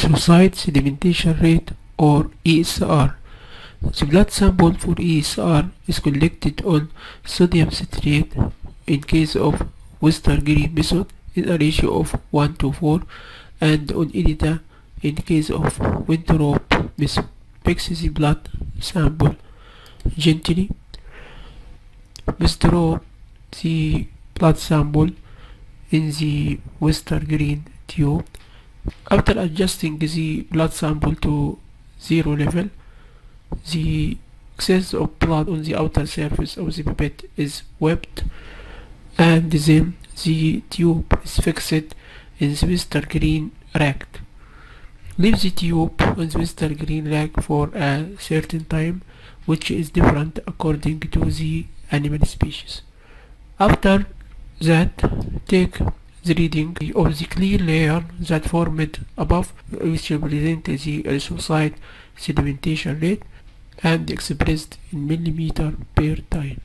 erythrocyte sedimentation rate or ESR. The blood sample for ESR is collected on sodium citrate in case of Westergren method in a ratio of 1 to 4 and on EDTA in case of Wintrobe method. Mix the blood sample gently. Withdraw the blood sample in the Westergren tube. After adjusting the blood sample to zero level, the excess of blood on the outer surface of the pipette is wiped and then the tube is fixed in the Westergren rack. Leave the tube on the Westergren rack for a certain time which is different according to the animal species. After that, take reading of the clear layer that formed above which represent the erythrocyte sedimentation rate and expressed in millimeter per time.